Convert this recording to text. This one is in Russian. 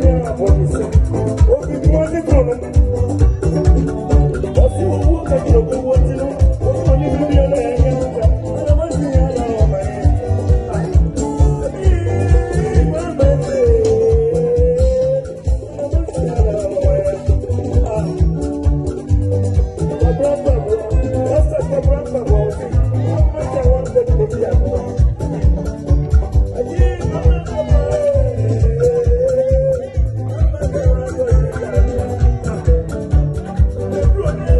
Работницы. Lord.